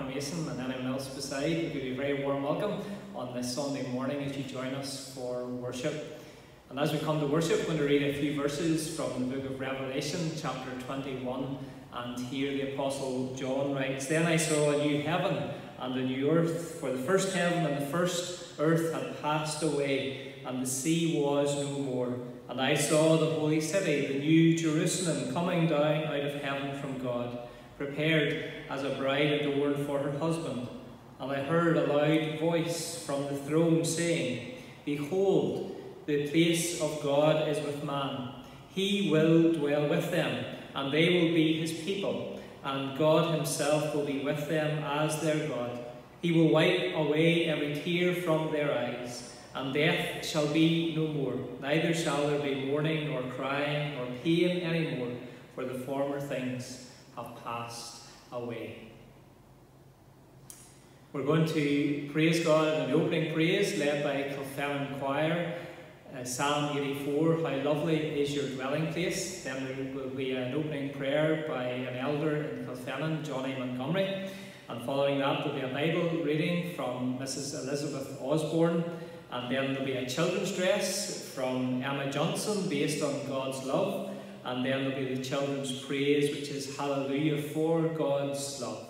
and Magheramason and anyone else beside. We give you a very warm welcome on this Sunday morning as you join us for worship. And as we come to worship, we're going to read a few verses from the book of Revelation, chapter 21. And here the Apostle John writes Then I saw a new heaven and a new earth, for the first heaven and the first earth had passed away, and the sea was no more. And I saw the holy city, the new Jerusalem, coming down out of heaven from God, prepared as a bride adorned for her husband. And I heard a loud voice from the throne saying, Behold, the place of God is with man. He will dwell with them, and they will be his people, and God himself will be with them as their God. He will wipe away every tear from their eyes and death shall be no more, neither shall there be mourning, nor crying, nor pain any more, for the former things have passed away. We're going to praise God in the opening praise led by Kilfennan Choir, uh, Psalm 84, How Lovely is Your Dwelling Place. Then there will be an opening prayer by an elder in Kilfennan, Johnny Montgomery. And following that, there'll be a Bible reading from Mrs. Elizabeth Osborne. And then there'll be a children's dress from Emma Johnson based on God's love. And then there'll be the children's praise, which is Hallelujah for God's love.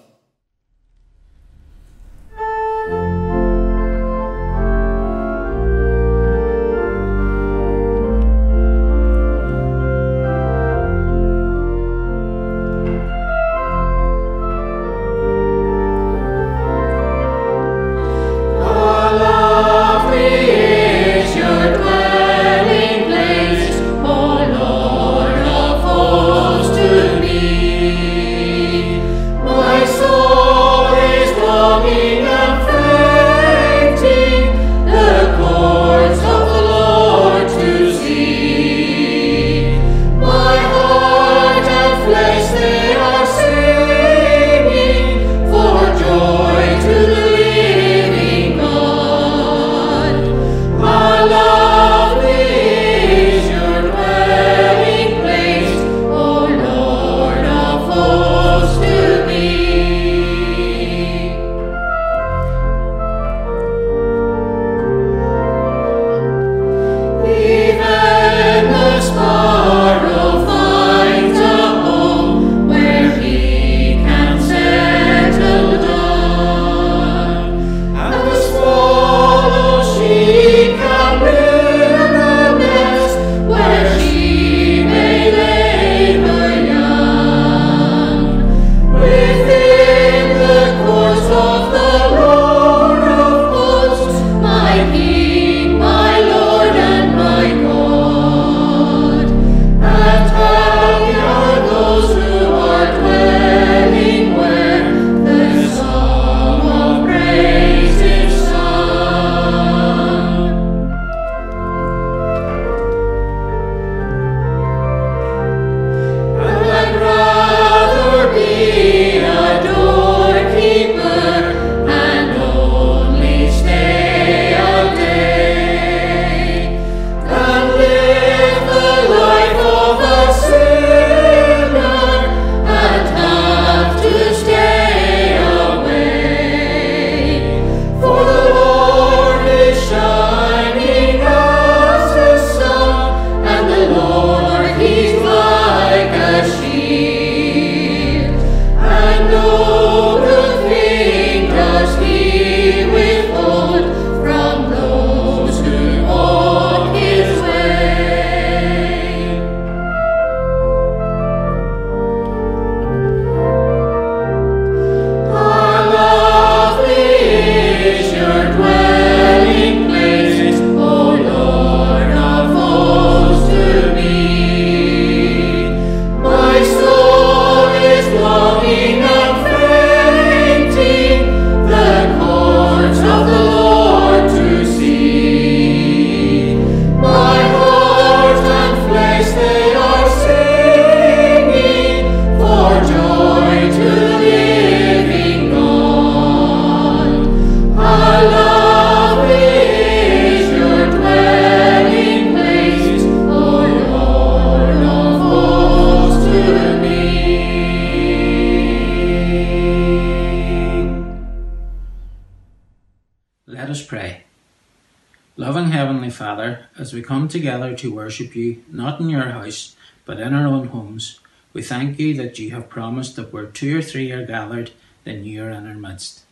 Loving Heavenly Father, as we come together to worship you, not in your house, but in our own homes, we thank you that you have promised that where two or three are gathered, then you are in our midst.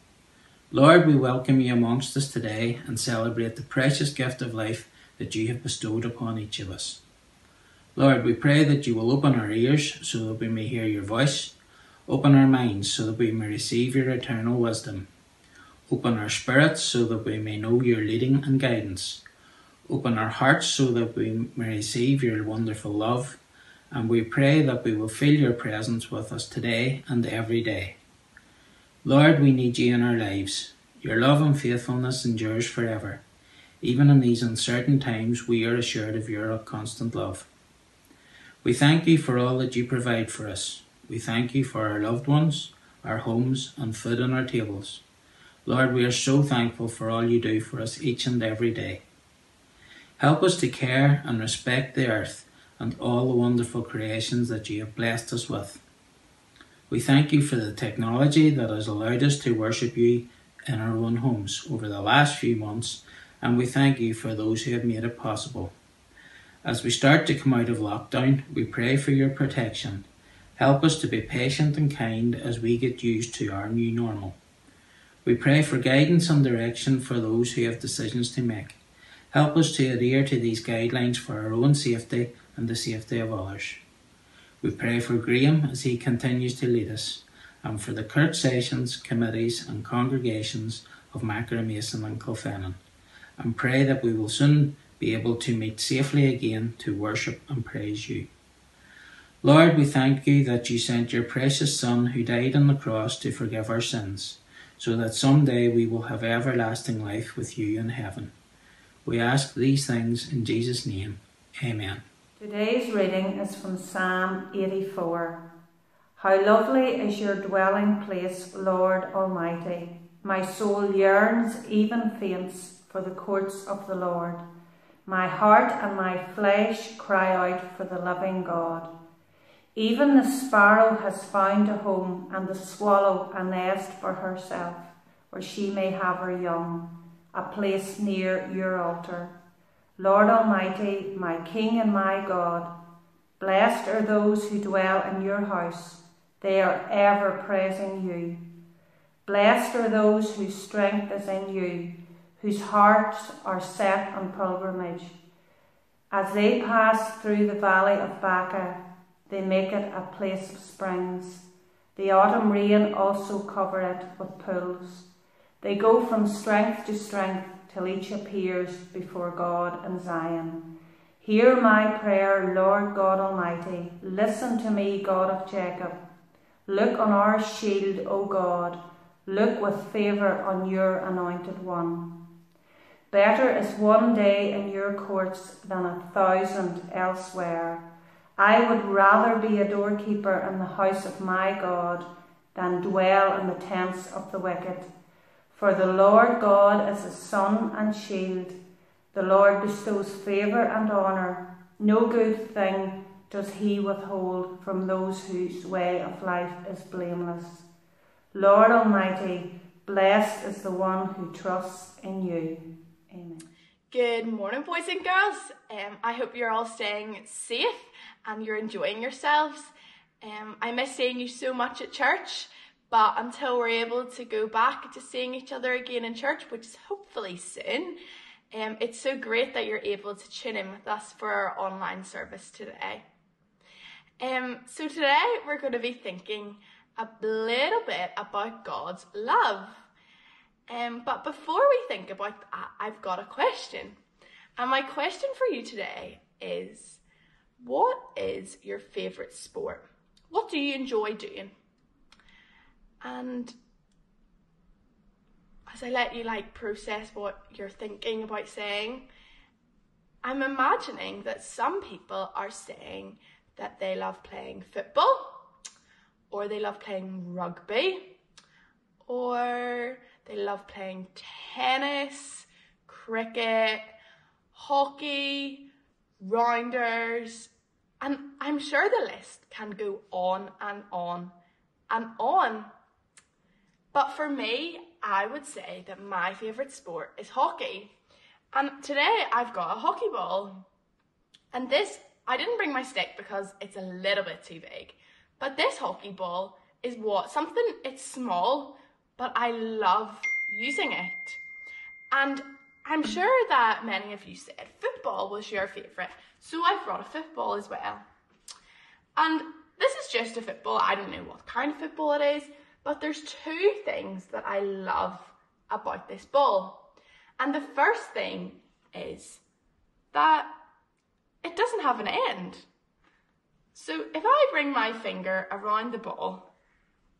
Lord, we welcome you amongst us today and celebrate the precious gift of life that you have bestowed upon each of us. Lord, we pray that you will open our ears so that we may hear your voice, open our minds so that we may receive your eternal wisdom, open our spirits so that we may know your leading and guidance, open our hearts so that we may receive your wonderful love, and we pray that we will feel your presence with us today and every day. Lord, we need you in our lives. Your love and faithfulness endures forever. Even in these uncertain times, we are assured of your constant love. We thank you for all that you provide for us. We thank you for our loved ones, our homes, and food on our tables. Lord, we are so thankful for all you do for us each and every day. Help us to care and respect the earth and all the wonderful creations that you have blessed us with. We thank you for the technology that has allowed us to worship you in our own homes over the last few months, and we thank you for those who have made it possible. As we start to come out of lockdown, we pray for your protection. Help us to be patient and kind as we get used to our new normal. We pray for guidance and direction for those who have decisions to make. Help us to adhere to these guidelines for our own safety and the safety of others. We pray for Graeme as he continues to lead us, and for the Kirk sessions, committees, and congregations of Mason and Kilfennan, and pray that we will soon be able to meet safely again to worship and praise you. Lord, we thank you that you sent your precious Son who died on the cross to forgive our sins, so that someday we will have everlasting life with you in heaven. We ask these things in Jesus' name. Amen. Today's reading is from Psalm 84. How lovely is your dwelling place, Lord Almighty. My soul yearns, even faints, for the courts of the Lord. My heart and my flesh cry out for the living God. Even the sparrow has found a home, and the swallow a nest for herself, where she may have her young, a place near your altar. Lord Almighty, my King and my God, blessed are those who dwell in your house, they are ever praising you. Blessed are those whose strength is in you whose hearts are set on pilgrimage. As they pass through the valley of Baca, they make it a place of springs. The autumn rain also cover it with pools. They go from strength to strength till each appears before God in Zion. Hear my prayer, Lord God Almighty. Listen to me, God of Jacob. Look on our shield, O God. Look with favour on your anointed one. Better is one day in your courts than a thousand elsewhere. I would rather be a doorkeeper in the house of my God than dwell in the tents of the wicked. For the Lord God is a sun and shield. The Lord bestows favour and honour. No good thing does he withhold from those whose way of life is blameless. Lord Almighty, blessed is the one who trusts in you. Amen. Good morning, boys and girls. Um, I hope you're all staying safe and you're enjoying yourselves. Um, I miss seeing you so much at church, but until we're able to go back to seeing each other again in church, which is hopefully soon, um, it's so great that you're able to tune in with us for our online service today. Um, so today we're going to be thinking a little bit about God's love. Um, but before we think about that, I've got a question. And my question for you today is what is your favourite sport? What do you enjoy doing? And as I let you like process what you're thinking about saying, I'm imagining that some people are saying that they love playing football or they love playing rugby or they love playing tennis, cricket, hockey, rounders, and I'm sure the list can go on and on and on. But for me, I would say that my favourite sport is hockey. And today I've got a hockey ball. And this, I didn't bring my stick because it's a little bit too big. But this hockey ball is what? Something, it's small, but I love using it. And I'm sure that many of you said football was your favourite, so I've brought a football as well. And this is just a football, I don't know what kind of football it is, but there's two things that I love about this ball. And the first thing is that it doesn't have an end. So if I bring my finger around the ball,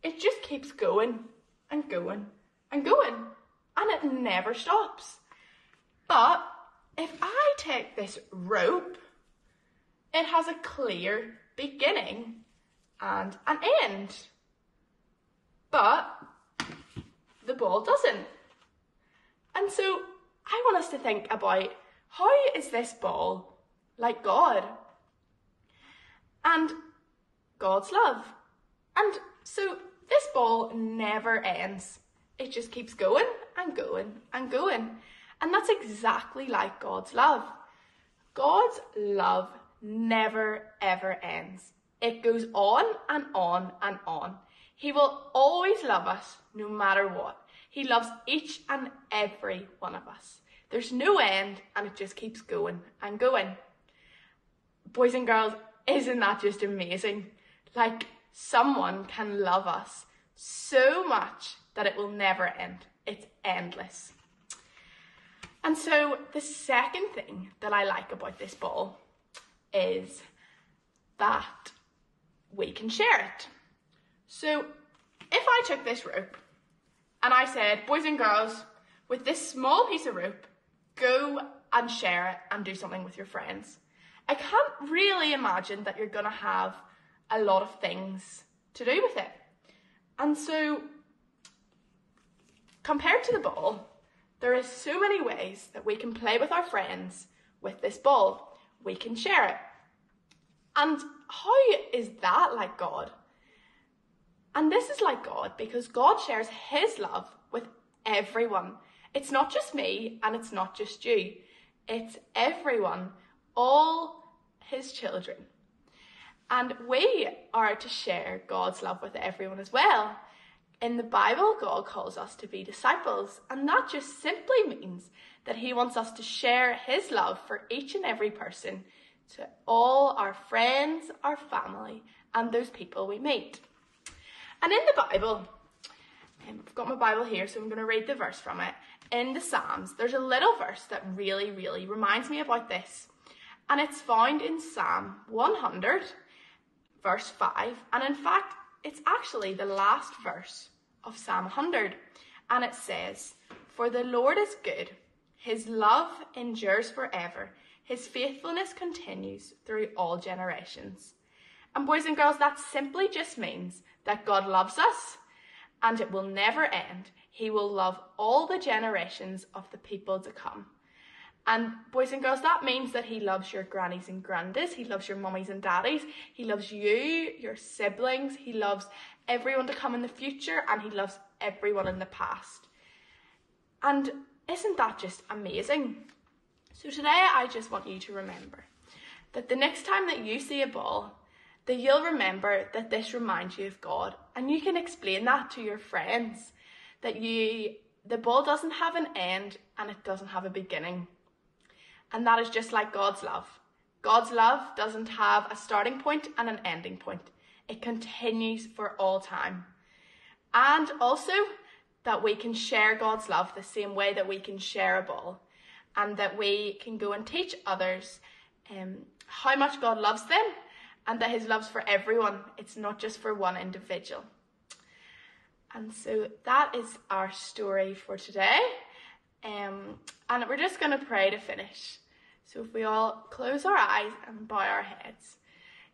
it just keeps going and going and going and it never stops. But if I take this rope, it has a clear beginning and an end. But the ball doesn't. And so I want us to think about how is this ball like God? And God's love. And so this ball never ends. It just keeps going and going and going. And that's exactly like God's love. God's love never ever ends. It goes on and on and on. He will always love us no matter what. He loves each and every one of us. There's no end and it just keeps going and going. Boys and girls, isn't that just amazing? Like someone can love us so much that it will never end. It's endless. And so the second thing that I like about this ball is that we can share it. So if I took this rope and I said, boys and girls, with this small piece of rope, go and share it and do something with your friends. I can't really imagine that you're going to have a lot of things to do with it. And so, compared to the ball, there is so many ways that we can play with our friends with this ball. We can share it. And how is that like God? And this is like God because God shares his love with everyone. It's not just me and it's not just you. It's everyone, all his children. And we are to share God's love with everyone as well. In the Bible, God calls us to be disciples, and that just simply means that He wants us to share His love for each and every person to all our friends, our family, and those people we meet. And in the Bible, um, I've got my Bible here, so I'm going to read the verse from it. In the Psalms, there's a little verse that really, really reminds me about this. And it's found in Psalm 100, verse 5. And in fact, it's actually the last verse of Psalm 100. And it says, For the Lord is good, his love endures forever, his faithfulness continues through all generations. And boys and girls, that simply just means that God loves us and it will never end. He will love all the generations of the people to come. And boys and girls, that means that he loves your grannies and grandies, he loves your mummies and daddies, he loves you, your siblings, he loves everyone to come in the future, and he loves everyone in the past. And isn't that just amazing? So today I just want you to remember that the next time that you see a ball, that you'll remember that this reminds you of God, and you can explain that to your friends that you the ball doesn't have an end and it doesn't have a beginning. And that is just like God's love. God's love doesn't have a starting point and an ending point. It continues for all time. And also that we can share God's love the same way that we can share a ball and that we can go and teach others um, how much God loves them and that his love's for everyone. It's not just for one individual. And so that is our story for today. Um, and we're just going to pray to finish. So if we all close our eyes and bow our heads.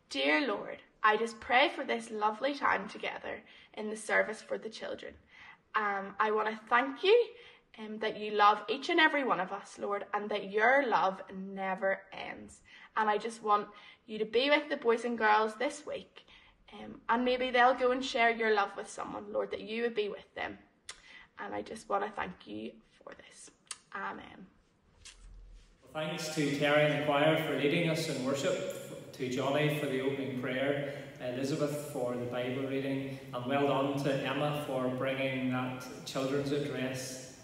Dear Lord, I just pray for this lovely time together in the service for the children. Um, I want to thank you um, that you love each and every one of us, Lord, and that your love never ends. And I just want you to be with the boys and girls this week. Um, and maybe they'll go and share your love with someone, Lord, that you would be with them. And I just want to thank you for this. Amen. Well, thanks to Terry and the choir for leading us in worship, to Johnny for the opening prayer, Elizabeth for the Bible reading, and well done to Emma for bringing that children's address.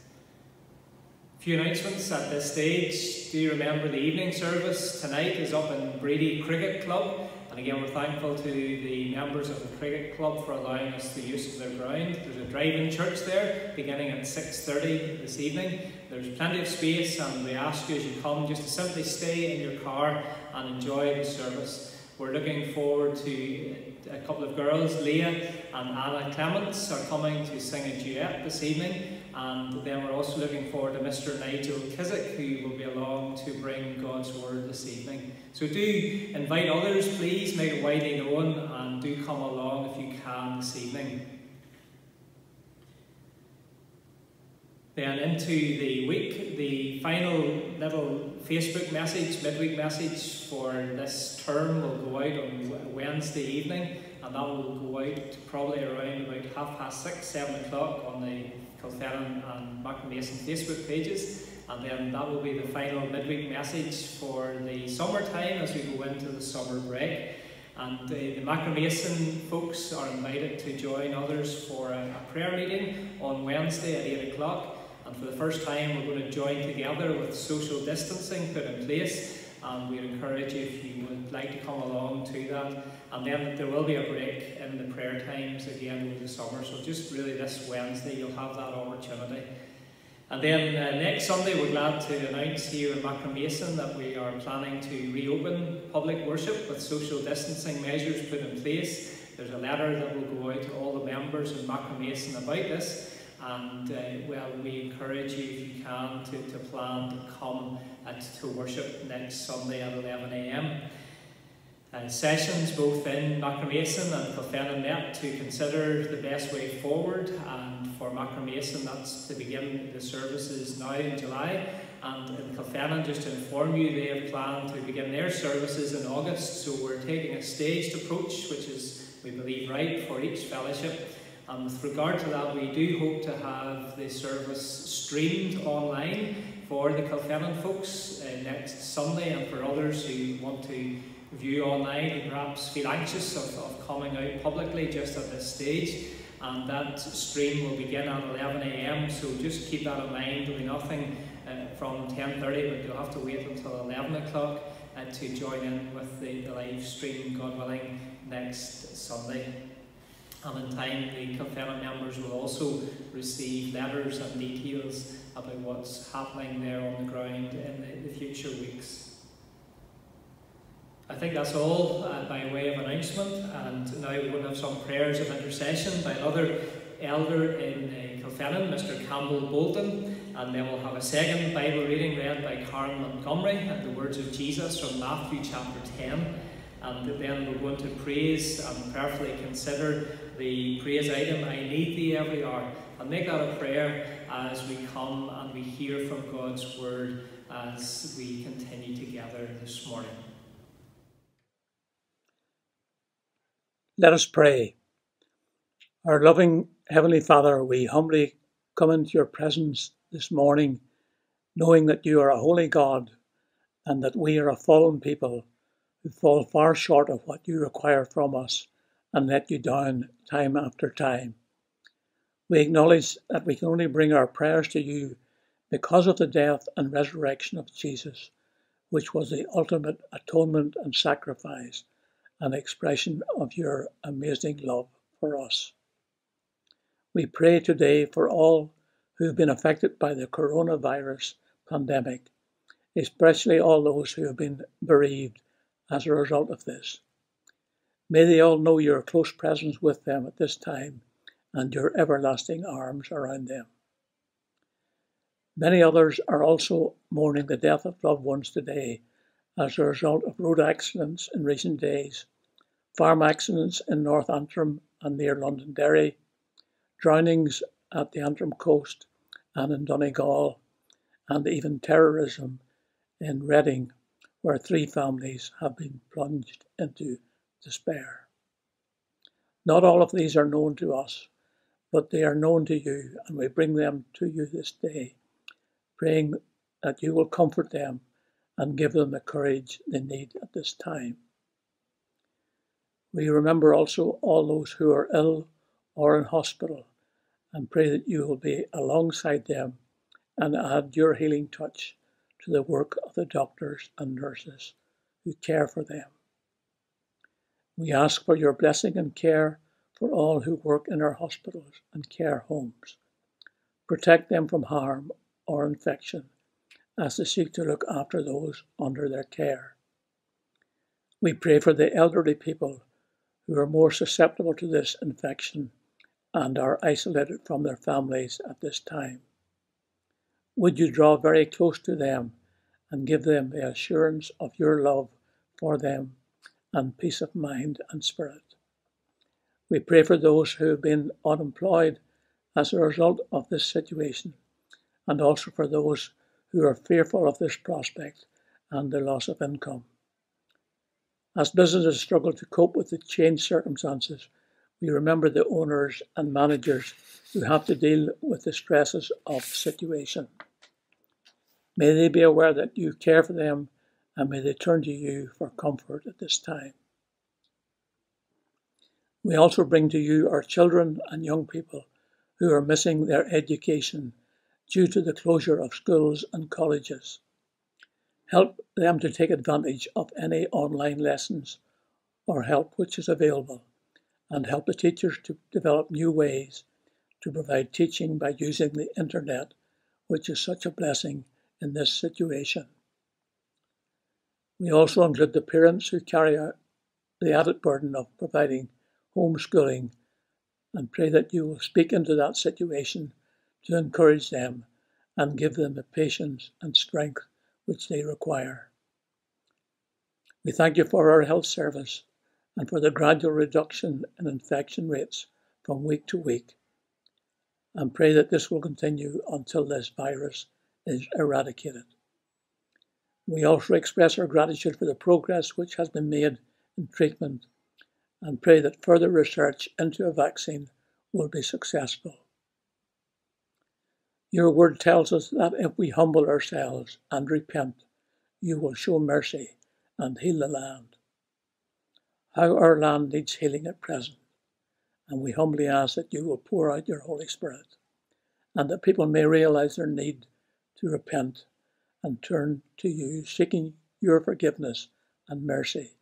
A few announcements at this stage. Do you remember the evening service tonight is up in Brigade Cricket Club? And again, we're thankful to the members of the cricket club for allowing us the use of their ground. There's a drive-in church there, beginning at 6.30 this evening. There's plenty of space, and we ask you as you come just to simply stay in your car and enjoy the service. We're looking forward to a couple of girls, Leah and Anna Clements, are coming to sing a duet this evening. And then we're also looking forward to Mr. Nigel Kizik, who will be along to bring God's Word this evening. So do invite others, please, make it widely known, and do come along if you can this evening. Then into the week, the final little Facebook message, midweek message for this term will go out on Wednesday evening, and that will go out probably around about half past six, seven o'clock on the Kilfennan and Magheramason Facebook pages. And then that will be the final midweek message for the summertime as we go into the summer break. And uh, the Magheramason folks are invited to join others for a, a prayer meeting on Wednesday at 8 o'clock. And for the first time, we're going to join together with social distancing put in place. And we'd encourage you if you would like to come along to that. And then there will be a break in the prayer times again over the summer. So just really this Wednesday, you'll have that opportunity. And then uh, next Sunday, we're glad to announce here in Magheramason that we are planning to reopen public worship with social distancing measures put in place. There's a letter that will go out to all the members in Magheramason about this. And uh, well, we encourage you, if you can, to, to plan to come and to worship next Sunday at 11 a.m. Uh, sessions both in Magheramason and Kilfennan to consider the best way forward. And for Magheramason, that's to begin the services now in July. And in Kilfennan, just to inform you, they have planned to begin their services in August. So we're taking a staged approach, which is, we believe, right for each fellowship. And with regard to that, we do hope to have the service streamed online for the Kilfennan folks uh, next Sunday and for others who want to view online and perhaps feel anxious of, of coming out publicly just at this stage. And that stream will begin at 11am, so just keep that in mind. There'll be nothing uh, from 10.30, but you'll have to wait until 11 o'clock uh, to join in with the, the live stream, God willing, next Sunday. And in time, the Kilfennan members will also receive letters and details about what's happening there on the ground in the, the future weeks. I think that's all uh, by way of announcement, and now we're going to have some prayers of intercession by another elder in uh, Mr. Campbell Bolton, and then we'll have a second Bible reading read by Karen Montgomery and the words of Jesus from Matthew chapter 10. And then we're going to praise and prayerfully consider the praise item, I need thee every hour. And make that a prayer as we come and we hear from God's word as we continue together this morning. Let us pray. Our loving Heavenly Father, we humbly come into your presence this morning, knowing that you are a holy God and that we are a fallen people who fall far short of what you require from us and let you down time after time. We acknowledge that we can only bring our prayers to you because of the death and resurrection of Jesus, which was the ultimate atonement and sacrifice, an expression of your amazing love for us. We pray today for all who have been affected by the coronavirus pandemic, especially all those who have been bereaved as a result of this. May they all know your close presence with them at this time and your everlasting arms around them. Many others are also mourning the death of loved ones today as a result of road accidents in recent days, farm accidents in North Antrim and near Londonderry, drownings at the Antrim coast and in Donegal, and even terrorism in Reading, where three families have been plunged into despair. Not all of these are known to us, but they are known to you, and we bring them to you this day, praying that you will comfort them and give them the courage they need at this time. We remember also all those who are ill or in hospital and pray that you will be alongside them and add your healing touch to the work of the doctors and nurses who care for them. We ask for your blessing and care for all who work in our hospitals and care homes. Protect them from harm or infection as they seek to look after those under their care. We pray for the elderly people who are more susceptible to this infection and are isolated from their families at this time. Would you draw very close to them and give them the assurance of your love for them and peace of mind and spirit? We pray for those who have been unemployed as a result of this situation, and also for those who are fearful of this prospect and the loss of income. As businesses struggle to cope with the changed circumstances, we remember the owners and managers who have to deal with the stresses of the situation. May they be aware that you care for them and may they turn to you for comfort at this time. We also bring to you our children and young people who are missing their education due to the closure of schools and colleges. Help them to take advantage of any online lessons or help which is available, and help the teachers to develop new ways to provide teaching by using the internet, which is such a blessing in this situation. We also include the parents who carry out the added burden of providing homeschooling and pray that you will speak into that situation to encourage them and give them the patience and strength which they require. We thank you for our health service and for the gradual reduction in infection rates from week to week, and pray that this will continue until this virus is eradicated. We also express our gratitude for the progress which has been made in treatment and pray that further research into a vaccine will be successful. Your word tells us that if we humble ourselves and repent, you will show mercy and heal the land. How our land needs healing at present, and we humbly ask that you will pour out your Holy Spirit, and that people may realize their need to repent and turn to you, seeking your forgiveness and mercy.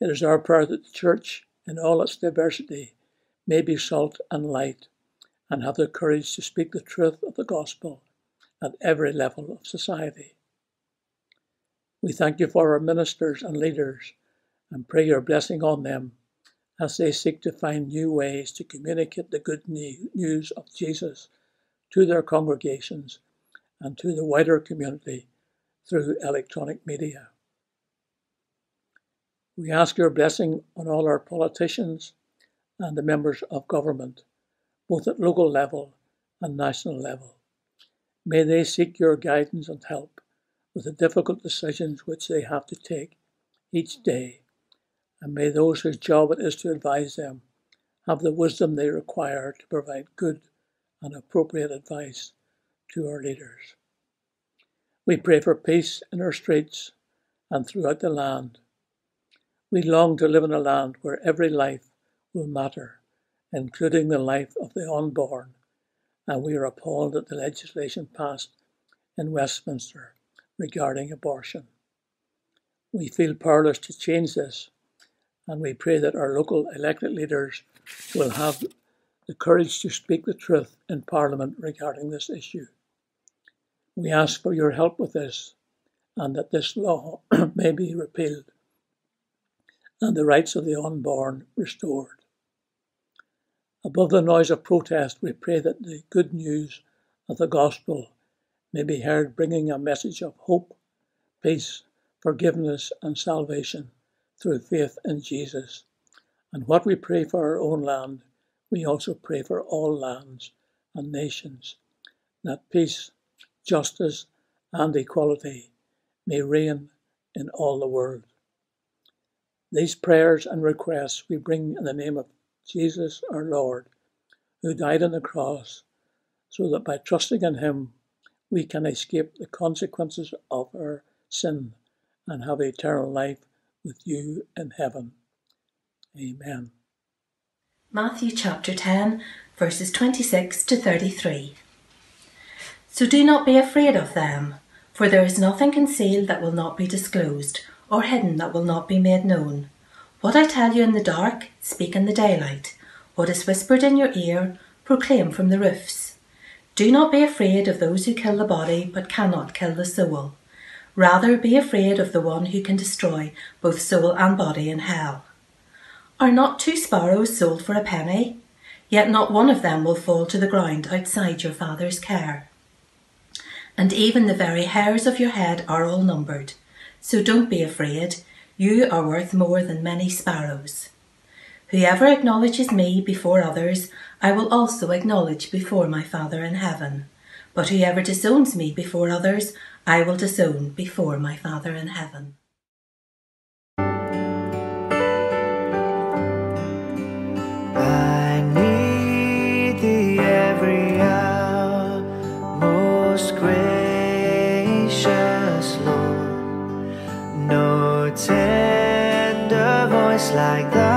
It is our prayer that the Church, in all its diversity, may be salt and light and have the courage to speak the truth of the gospel at every level of society. We thank you for our ministers and leaders and pray your blessing on them as they seek to find new ways to communicate the good news of Jesus to their congregations and to the wider community through electronic media. We ask your blessing on all our politicians and the members of government, both at local level and national level. May they seek your guidance and help with the difficult decisions which they have to take each day, and may those whose job it is to advise them have the wisdom they require to provide good and appropriate advice to our leaders. We pray for peace in our streets and throughout the land we long to live in a land where every life will matter, including the life of the unborn, and we are appalled at the legislation passed in Westminster regarding abortion. We feel powerless to change this, and we pray that our local elected leaders will have the courage to speak the truth in Parliament regarding this issue. We ask for your help with this, and that this law may be repealed and the rights of the unborn restored. Above the noise of protest, we pray that the good news of the gospel may be heard, bringing a message of hope, peace, forgiveness, and salvation through faith in Jesus. And what we pray for our own land, we also pray for all lands and nations, that peace, justice, and equality may reign in all the world. These prayers and requests we bring in the name of Jesus our Lord, who died on the cross so that by trusting in him we can escape the consequences of our sin and have eternal life with you in heaven. Amen. Matthew chapter 10, verses 26 to 33. So do not be afraid of them, for there is nothing concealed that will not be disclosed, or hidden that will not be made known. What I tell you in the dark, speak in the daylight. What is whispered in your ear, proclaim from the roofs. Do not be afraid of those who kill the body, but cannot kill the soul. Rather be afraid of the one who can destroy both soul and body in hell. Are not two sparrows sold for a penny? Yet not one of them will fall to the ground outside your Father's care. And even the very hairs of your head are all numbered. So don't be afraid, you are worth more than many sparrows. Whoever acknowledges me before others, I will also acknowledge before my Father in heaven. But whoever disowns me before others, I will disown before my Father in heaven. Tender voice like thine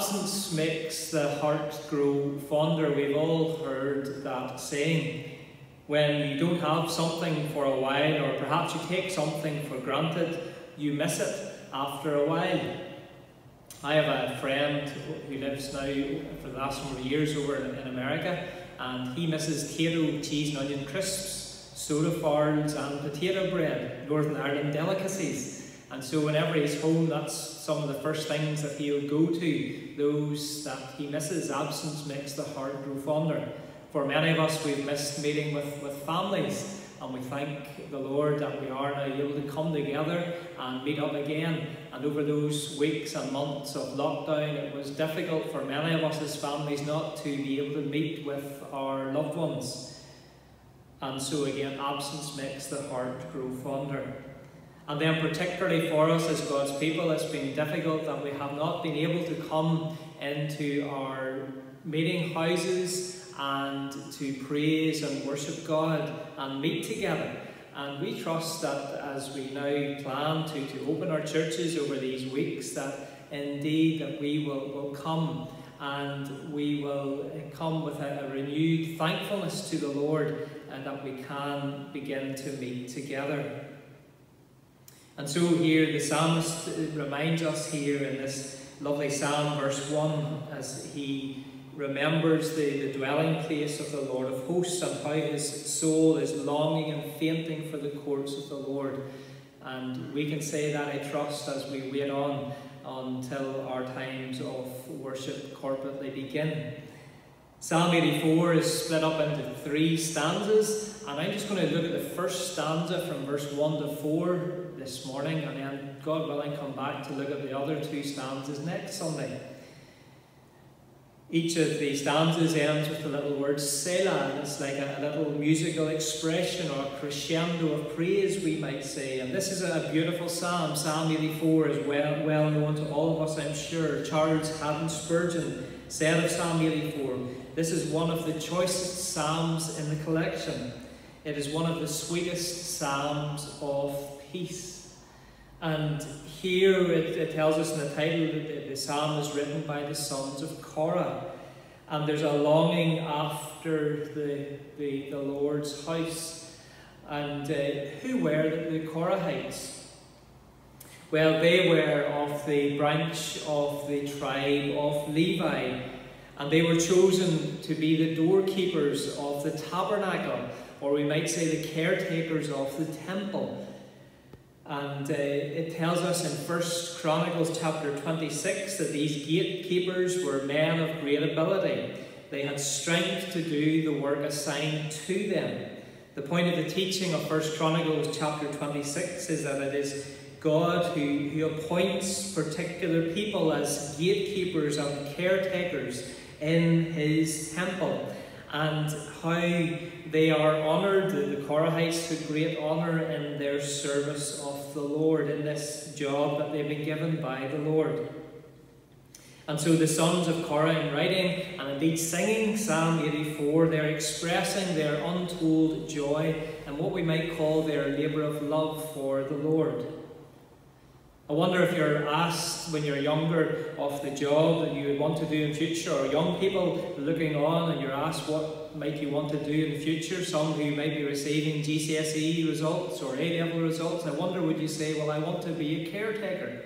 Absence makes the heart grow fonder. We've all heard that saying. When you don't have something for a while, or perhaps you take something for granted, you miss it after a while. I have a friend who lives now for the last number of years over in, America, and he misses Tayto cheese and onion crisps, soda farls, and potato bread, Northern Ireland delicacies. And so, whenever he's home, that's some of the first things that he'll go to, those that he misses. Absence makes the heart grow fonder. For many of us, we've missed meeting with, with families and we thank the Lord that we are now able to come together and meet up again. And over those weeks and months of lockdown, it was difficult for many of us as families not to be able to meet with our loved ones. And so, again, absence makes the heart grow fonder. And then, particularly for us as God's people, it's been difficult that we have not been able to come into our meeting houses and to praise and worship God and meet together. And we trust that as we now plan to, to open our churches over these weeks, that indeed that we will, will come and we will come with a, a renewed thankfulness to the Lord and that we can begin to meet together. And so here the psalmist reminds us here in this lovely psalm, verse 1, as he remembers the, the dwelling place of the Lord of hosts and how his soul is longing and fainting for the courts of the Lord. And we can say that, I trust, as we wait on until our times of worship corporately begin. Psalm 84 is split up into three stanzas, and I'm just going to look at the first stanza from verse 1 to 4 this morning, and then, God willing, come back to look at the other two stanzas next Sunday. Each of the stanzas ends with the little word Selah, and it's like a, a, little musical expression or crescendo of praise, we might say. And this is a beautiful psalm. Psalm 84 is well, well known to all of us, I'm sure. Charles Haddon Spurgeon said of Psalm 84 this is one of the choicest psalms in the collection. It is one of the sweetest psalms of peace. And here it, it, tells us in the title that the, the psalm is written by the sons of Korah. And there's a longing after the, the, the Lord's house. And uh, who were the, the Korahites? Well, they were of the branch of the tribe of Levi. And they were chosen to be the doorkeepers of the tabernacle, or we might say the caretakers of the temple. And uh, it tells us in First Chronicles chapter 26 that these gatekeepers were men of great ability. They had strength to do the work assigned to them. The point of the teaching of First Chronicles chapter 26 is that it is God who, who appoints particular people as gatekeepers and caretakers in his temple and how they are honoured, the, the Korahites took great honour in their service of the Lord, in this job that they've been given by the Lord. And so the sons of Korah, in writing and indeed singing Psalm 84, they're expressing their untold joy and what we might call their labour of love for the Lord. I wonder if you're asked when you're younger of the job that you would want to do in future, or young people looking on and you're asked what might you want to do in the future, some who might be receiving GCSE results or A-level results, I wonder would you say, well, I want to be a caretaker?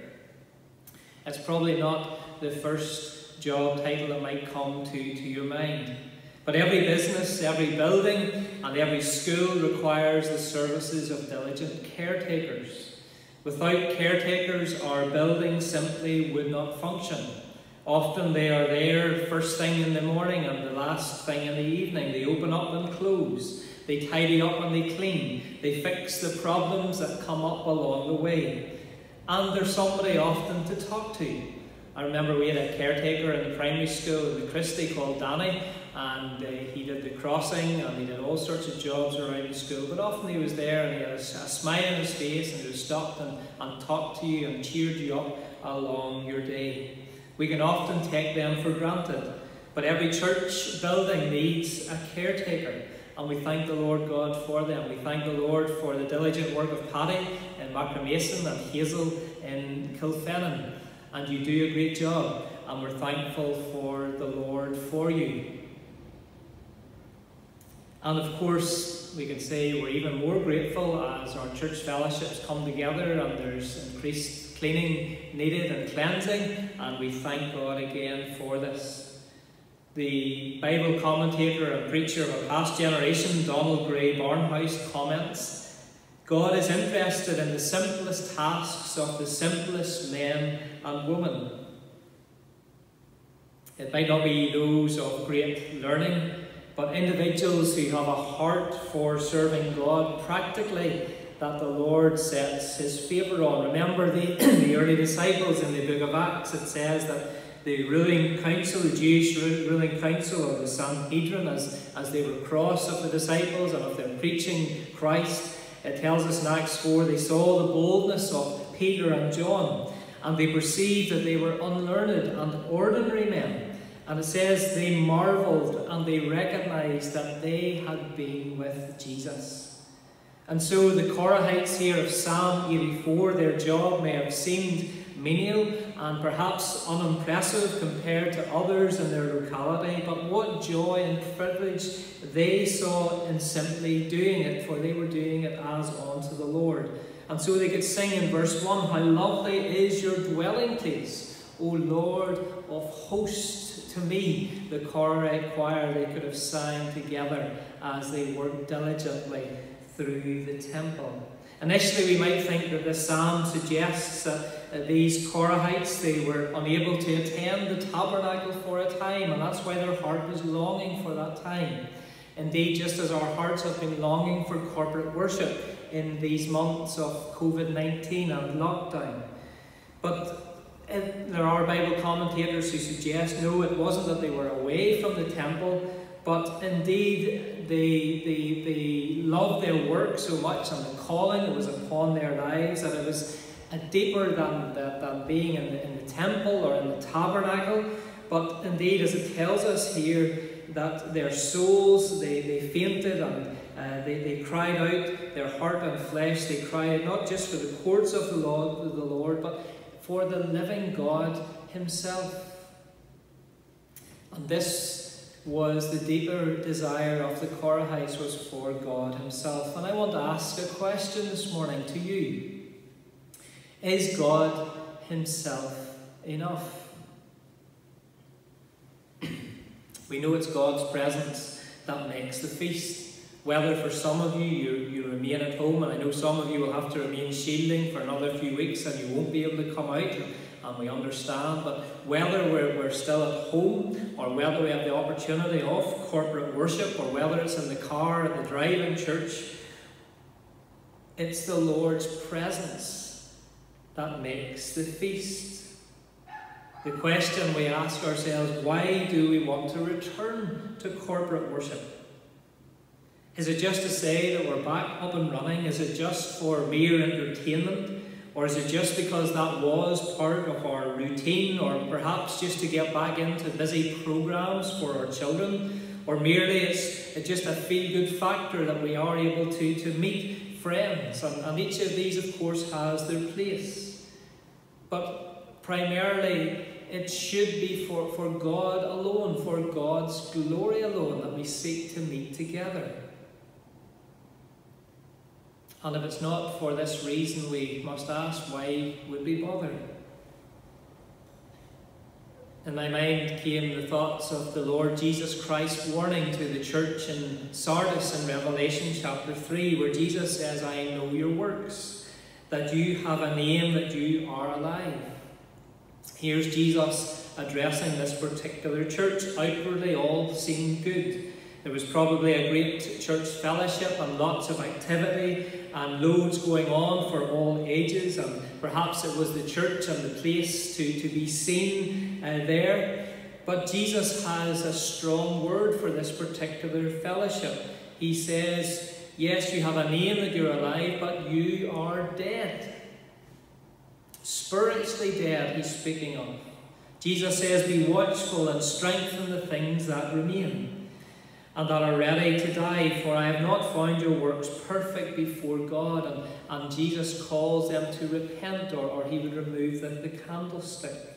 It's probably not the first job title that might come to, to your mind. But every business, every building, and every school requires the services of diligent caretakers. Without caretakers, our buildings simply would not function. Often they are there first thing in the morning and the last thing in the evening. They open up and close. They tidy up and they clean. They fix the problems that come up along the way. And there's somebody often to talk to. I remember we had a caretaker in the primary school in the Christie called Danny, and uh, he did the crossing and he did all sorts of jobs around the school. But often he was there and he had a, a smile on his face and he would stop and, and talk to you and cheered you up along your day. We can often take them for granted, but every church building needs a caretaker. And we thank the Lord God for them. We thank the Lord for the diligent work of Paddy in Mason and Hazel in Kilfennan. And you do a great job, and we're thankful for the Lord for you. And of course, we can say we're even more grateful as our church fellowships come together and there's increased cleaning needed and cleansing, and we thank God again for this. The Bible commentator and preacher of a past generation, Donald Grey Barnhouse, comments God is interested in the simplest tasks of the simplest men and women. It might not be those of great learning, but individuals who have a heart for serving God practically that the Lord sets his favour on. Remember the, the early disciples in the book of Acts, it says that the ruling council, the Jewish ruling council of the Sanhedrin, as, as they were cross of the disciples and of them preaching Christ, it tells us in Acts 4 they saw the boldness of Peter and John and they perceived that they were unlearned and ordinary men. And it says they marvelled and they recognised that they had been with Jesus. And so the Korahites here of Psalm 84, their job may have seemed menial and perhaps unimpressive compared to others in their locality, but what joy and privilege they saw in simply doing it, for they were doing it as unto the Lord. And so they could sing in verse 1 How lovely is your dwelling place, O Lord of hosts to me. The Korahite choir they could have sang together as they worked diligently through the temple. Initially, we might think that this psalm suggests that uh, these Korahites they were unable to attend the tabernacle for a time, and that's why their heart was longing for that time. Indeed, just as our hearts have been longing for corporate worship in these months of COVID 19 and lockdown. But uh, there are Bible commentators who suggest no, it wasn't that they were away from the temple, but indeed, they, they, they loved their work so much and the calling that was upon their lives that it was deeper than, than, than being in the, in the temple or in the tabernacle. But indeed, as it tells us here, that their souls, they, they fainted and uh, they, they cried out, their heart and flesh, they cried not just for the courts of the Lord, the Lord, but for the living God Himself. And this was the deeper desire of the Korahites was for God Himself. And I want to ask a question this morning to you Is God Himself enough? we know it's God's presence that makes the feast. Whether for some of you, you, you remain at home, and I know some of you will have to remain shielding for another few weeks and you won't be able to come out and we understand. But whether we're, we're still at home or whether we have the opportunity of corporate worship or whether it's in the car at the driving church, it's the Lord's presence that makes the feast. The question we ask ourselves why do we want to return to corporate worship? Is it just to say that we're back up and running? Is it just for mere entertainment? Or is it just because that was part of our routine, or perhaps just to get back into busy programs for our children? Or merely it's, it's just a feel good factor that we are able to, to meet friends? And, and each of these, of course, has their place. But primarily, it should be for, for God alone, for God's glory alone, that we seek to meet together. And if it's not for this reason, we must ask why would we bother? In my mind came the thoughts of the Lord Jesus Christ warning to the church in Sardis in Revelation chapter 3, where Jesus says, I know your works, that you have a name, that you are alive. Here's Jesus addressing this particular church. Outwardly, all seemed good. There was probably a great church fellowship and lots of activity and loads going on for all ages, and perhaps it was the church and the place to, to be seen uh, there. But Jesus has a strong word for this particular fellowship. He says, Yes, you have a name that you're alive, but you are dead. Spiritually dead, he's speaking of. Jesus says, Be watchful and strengthen the things that remain and that are ready to die, for I have not found your works perfect before God. And, and Jesus calls them to repent, or, or he would remove the, the candlestick.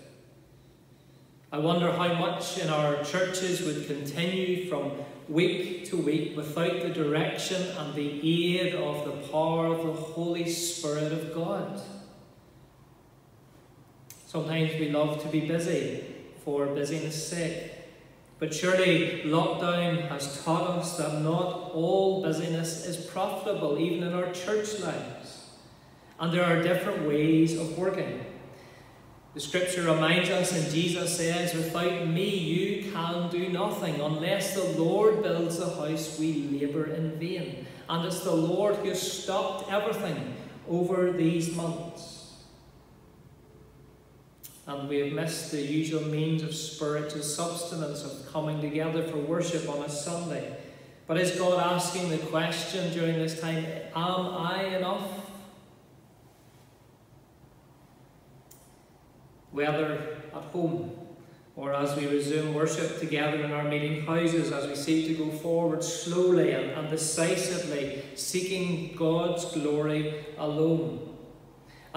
I wonder how much in our churches would continue from week to week without the direction and the aid of the power of the Holy Spirit of God. Sometimes we love to be busy for busyness' sake. But surely lockdown has taught us that not all busyness is profitable, even in our church lives. And there are different ways of working. The scripture reminds us, and Jesus says, Without me you can do nothing. Unless the Lord builds a house, we labour in vain. And it's the Lord who stopped everything over these months. And we have missed the usual means of spiritual substance, of coming together for worship on a Sunday. But is God asking the question during this time, Am I enough? whether at home or as we resume worship together in our meeting houses, as we seek to go forward slowly and, and decisively, seeking God's glory alone.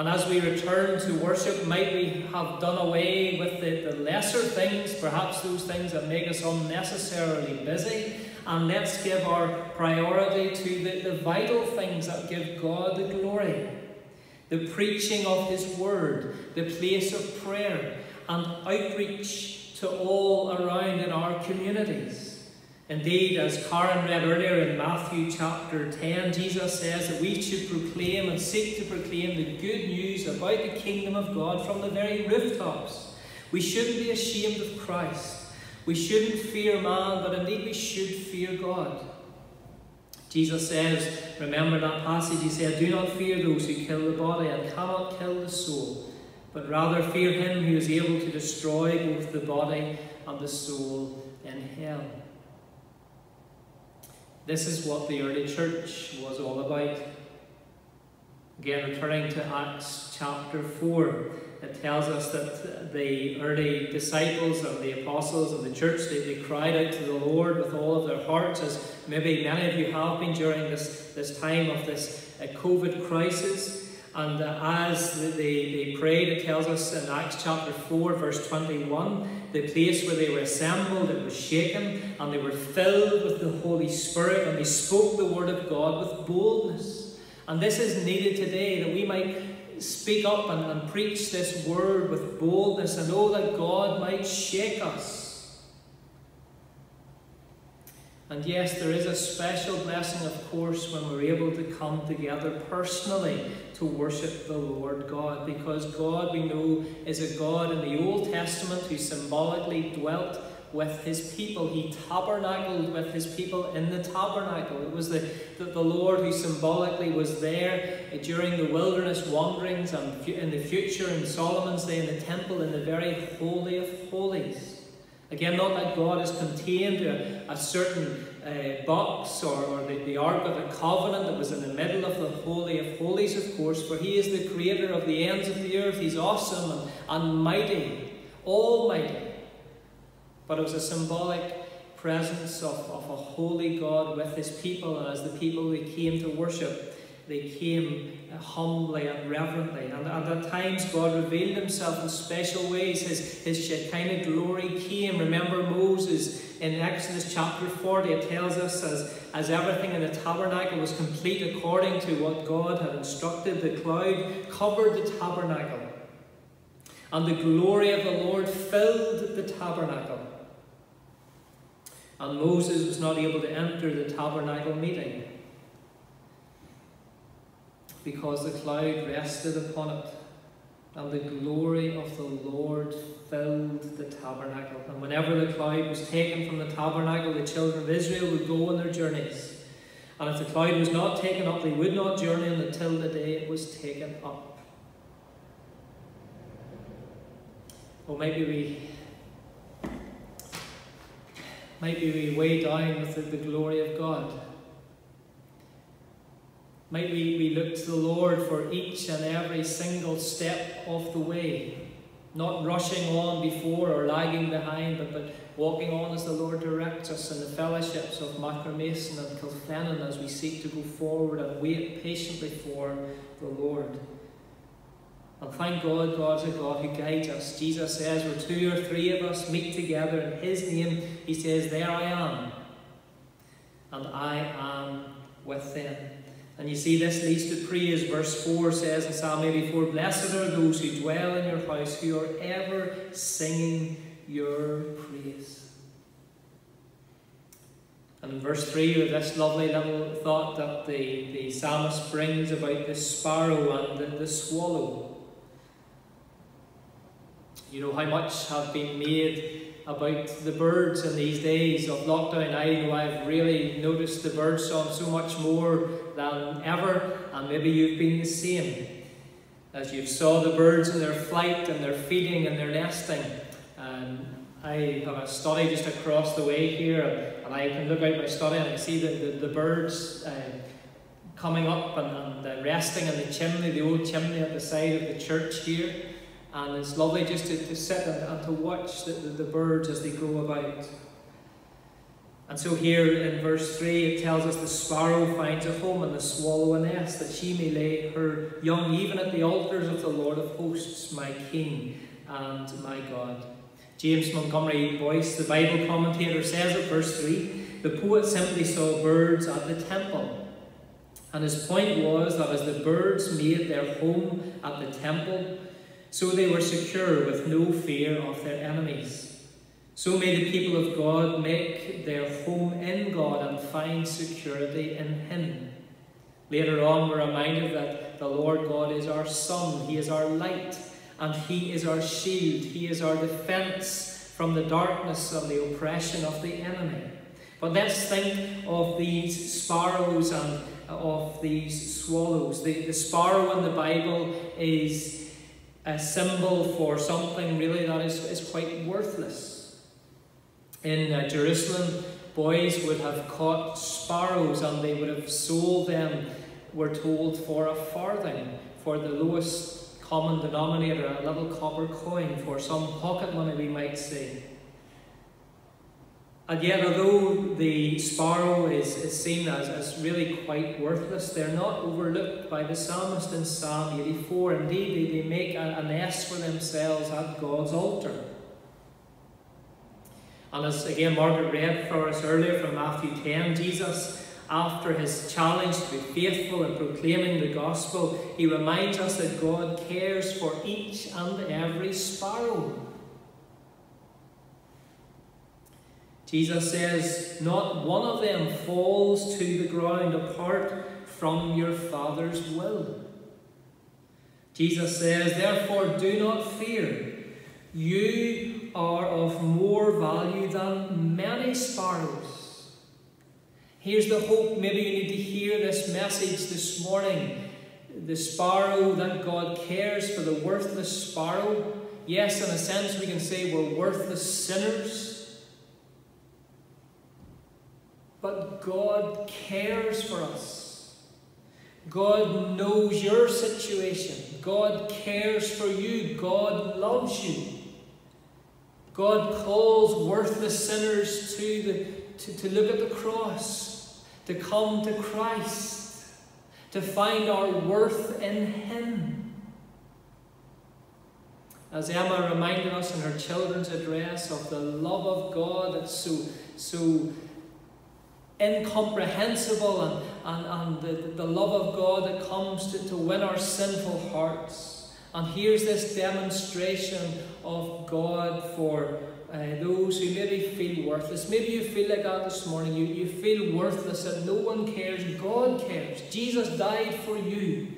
And as we return to worship, might we have done away with the, the lesser things, perhaps those things that make us unnecessarily busy, and let's give our priority to the, the vital things that give God the glory the preaching of His Word, the place of prayer, and outreach to all around in our communities. Indeed, as Karen read earlier in Matthew chapter 10, Jesus says that we should proclaim and seek to proclaim the good news about the kingdom of God from the very rooftops. We shouldn't be ashamed of Christ. We shouldn't fear man, but indeed we should fear God. Jesus says, remember that passage, he said, Do not fear those who kill the body and cannot kill the soul, but rather fear him who is able to destroy both the body and the soul in hell. This is what the early church was all about. Again, returning to Acts chapter 4, it tells us that the early disciples and the apostles of the church, they, they cried out to the Lord with all of their hearts, as maybe many of you have been during this, this time of this uh, COVID crisis. And uh, as they, they prayed, it tells us in Acts chapter 4, verse 21, the place where they were assembled, it was shaken, and they were filled with the Holy Spirit, and they spoke the word of God with boldness. And this is needed today, that we might speak up and, and preach this word with boldness and know that God might shake us. And yes, there is a special blessing, of course, when we're able to come together personally to worship the Lord God, because God, we know, is a God in the Old Testament who symbolically dwelt with his people. He tabernacled with his people in the tabernacle. It was the, the, the, Lord who symbolically was there during the wilderness wanderings and in the future in Solomon's day in the temple in the very Holy of Holies. Again, not that God is contained to a, a certain uh, box or, or the, the Ark of the Covenant that was in the middle of the Holy of Holies, of course, for He is the creator of the ends of the earth. He's awesome and, and mighty, almighty but it was a symbolic presence of, of a holy God with his people, and as the people they came to worship, they came uh, humbly and reverently. And, and at times God revealed himself in special ways. His, his Shekinah glory came. Remember Moses in Exodus chapter 40, it tells us as, as everything in the tabernacle was complete according to what God had instructed, the cloud covered the tabernacle. And the glory of the Lord filled the tabernacle. And Moses was not able to enter the tabernacle meeting because the cloud rested upon it and the glory of the Lord filled the tabernacle. And whenever the cloud was taken from the tabernacle, the children of Israel would go on their journeys. And if the cloud was not taken up, they would not journey until the day it was taken up. Or maybe we maybe we weighed down with the, the glory of God. Might we, we look to the Lord for each and every single step of the way, not rushing on before or lagging behind, but, but walking on as the Lord directs us in the fellowships of Mason and Kilfennan as we seek to go forward and wait patiently for the Lord. And thank God, God's a God who guides us. Jesus says, where two or three of us meet together in His name, He says, There I am. And I am with them. And you see, this leads to praise. Verse 4 says in Psalm 84 Blessed are those who dwell in your house, who are ever singing your praise. And in verse 3, we have this lovely little thought that the, the psalmist brings about the sparrow and the, the swallow. You know how much have been made about the birds in these days of lockdown. I know I've really noticed the bird song so much more than ever, and maybe you've been the same. As you've saw the birds in their flight and their feeding and their nesting. And I have a study just across the way here, and I can look out my study and I see the, the, the birds uh, coming up and, and uh, resting in the chimney, the old chimney at the side of the church here. And it's lovely just to, to sit and, and to watch the, the, the birds as they go about. And so here in verse 3 it tells us the sparrow finds a home and the swallow a nest, that she may lay her young even at the altars of the Lord of hosts, my King and my God. James Montgomery Boice, the Bible commentator, says at verse 3 the poet simply saw birds at the temple. And his point was that as the birds made their home at the temple, so they were secure with no fear of their enemies. So may the people of God make their home in God and find security in Him. Later on, we're reminded that the Lord God is our sun, He is our light, and He is our shield. He is our defence from the darkness and the oppression of the enemy. But let's think of these sparrows and of these swallows. The, the sparrow in the Bible is a symbol for something really that is, is quite worthless. In uh, Jerusalem, boys would have caught sparrows and they would have sold them, we're told, for a farthing, for the lowest common denominator, a little copper coin, for some pocket money, we might say. And yet, although the sparrow is, is seen as, as really quite worthless, they're not overlooked by the psalmist in Psalm 84. Indeed, they, they make a, a nest for themselves at God's altar. And as again Margaret read for us earlier from Matthew 10, Jesus, after his challenge to be faithful in proclaiming the gospel, he reminds us that God cares for each and every sparrow. Jesus says, Not one of them falls to the ground apart from your Father's will. Jesus says, Therefore, do not fear. You are of more value than many sparrows. Here's the hope. Maybe you need to hear this message this morning. The sparrow that God cares for, the worthless sparrow. Yes, in a sense, we can say we're worthless sinners. But God cares for us. God knows your situation. God cares for you. God loves you. God calls worthless sinners to, the, to, to look at the cross, to come to Christ, to find our worth in Him. As Emma reminded us in her children's address of the love of God that's so, so incomprehensible and, and, and the, the love of God that comes to, to win our sinful hearts. And here's this demonstration of God for uh, those who maybe feel worthless. Maybe you feel like that this morning. You, you feel worthless and no one cares. God cares. Jesus died for you.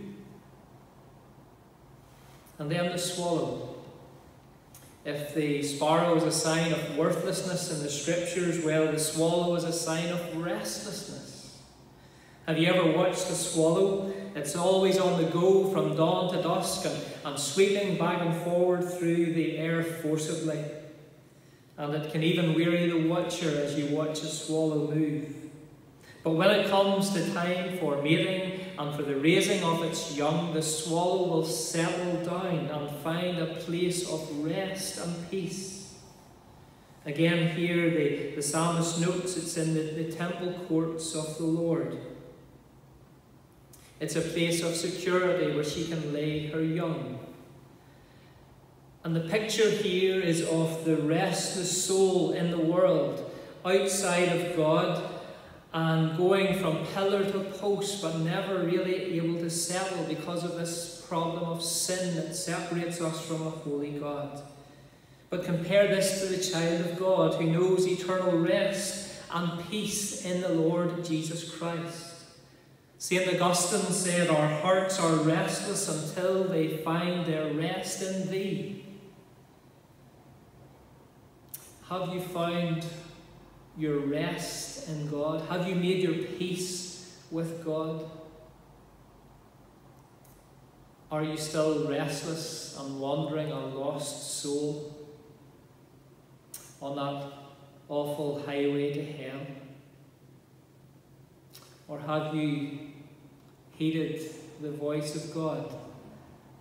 And then the swallow. If the sparrow is a sign of worthlessness in the scriptures, well, the swallow is a sign of restlessness. Have you ever watched a swallow? It's always on the go from dawn to dusk and, and sweeping back and forward through the air forcibly. And it can even weary the watcher as you watch a swallow move. But when it comes to time for mating and for the raising of its young, the swallow will settle down and find a place of rest and peace. Again, here the, the psalmist notes it's in the, the temple courts of the Lord. It's a place of security where she can lay her young. And the picture here is of the restless soul in the world, outside of God, and going from pillar to post, but never really able to settle because of this problem of sin that separates us from a holy God. But compare this to the child of God who knows eternal rest and peace in the Lord Jesus Christ. St. Augustine said, Our hearts are restless until they find their rest in Thee. Have you found your rest in God? Have you made your peace with God? Are you still restless and wandering a lost soul on that awful highway to hell? Or have you heeded the voice of God?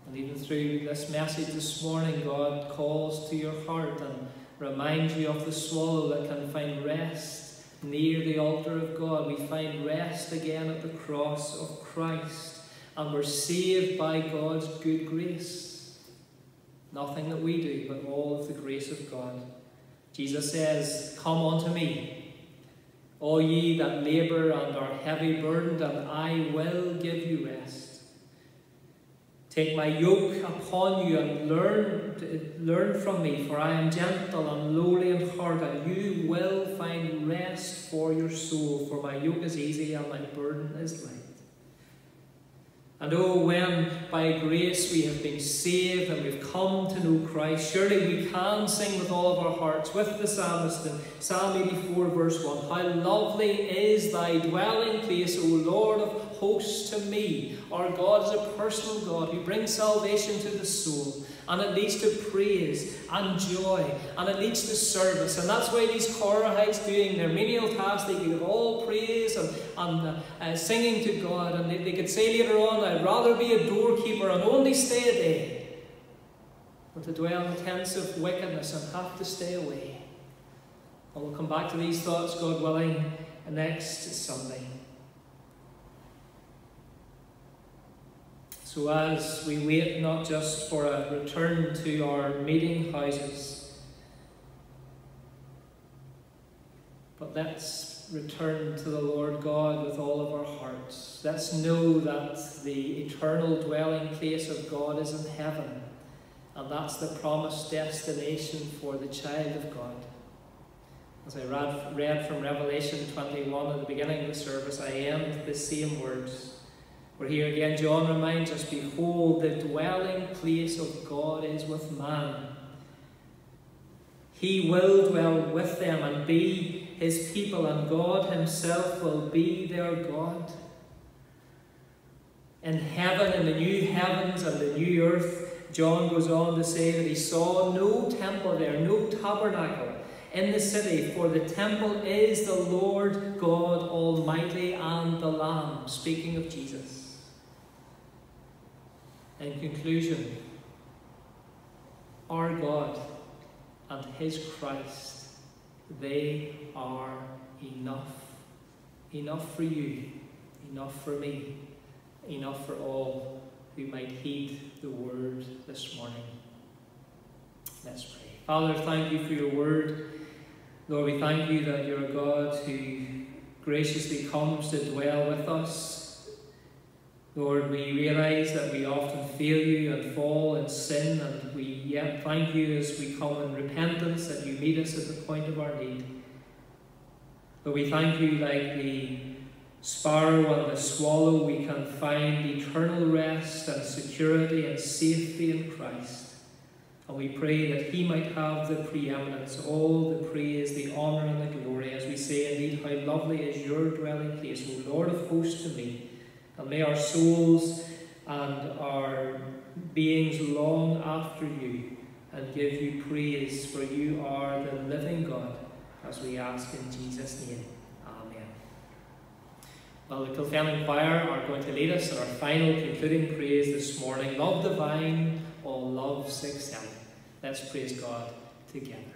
And even through this message this morning, God calls to your heart and reminds you of the swallow that can find rest near the altar of God. We find rest again at the cross of Christ, and we're saved by God's good grace. Nothing that we do, but all of the grace of God. Jesus says, Come unto me, all ye that labour and are heavy burdened, and I will give you rest. Take my yoke upon you and learn, learn from me, for I am gentle and lowly in heart, and you will find rest for your soul. For my yoke is easy and my burden is light. And oh, when by grace we have been saved and we've come to know Christ, surely we can sing with all of our hearts with the psalmist in Psalm 84, verse 1 How lovely is thy dwelling place, O Lord of hosts, to me. Our God is a personal God who brings salvation to the soul and it leads to praise and joy, and it leads to service. And that's why these Korahites doing their menial tasks, they give all praise and, and uh, uh, singing to God. And they, they could say later on, I'd rather be a doorkeeper and only stay a day, but to dwell in tents of wickedness and have to stay away. And we'll come back to these thoughts, God willing, next Sunday. So, as we wait not just for a return to our meeting houses, but let's return to the Lord God with all of our hearts. Let's know that the eternal dwelling place of God is in heaven, and that's the promised destination for the child of God. As I read, from Revelation 21 at the beginning of the service, I end the same words. For here again, John reminds us Behold, the dwelling place of God is with man. He will dwell with them and be his people, and God himself will be their God. In heaven, in the new heavens and the new earth, John goes on to say that he saw no temple there, no tabernacle in the city, for the temple is the Lord God Almighty and the Lamb, speaking of Jesus. In conclusion, our God and His Christ, they are enough. Enough for you, enough for me, enough for all who might heed the word this morning. Let's pray. Father, thank you for your word. Lord, we thank you that you're a God who graciously comes to dwell with us Lord, we realise that we often fail you and fall in sin, and we yet thank you as we come in repentance that you meet us at the point of our need. But we thank you, like the sparrow and the swallow, we can find eternal rest and security and safety in Christ. And we pray that He might have the preeminence, all the praise, the honour, and the glory, as we say, indeed, how lovely is your dwelling place, O Lord of hosts, to me. And may our souls and our beings long after you and give you praise, for you are the living God, as we ask in Jesus' name. Amen. Well, the Kilfennan Choir are going to lead us in our final concluding praise this morning. Love divine, all loves excelling. Let's praise God together.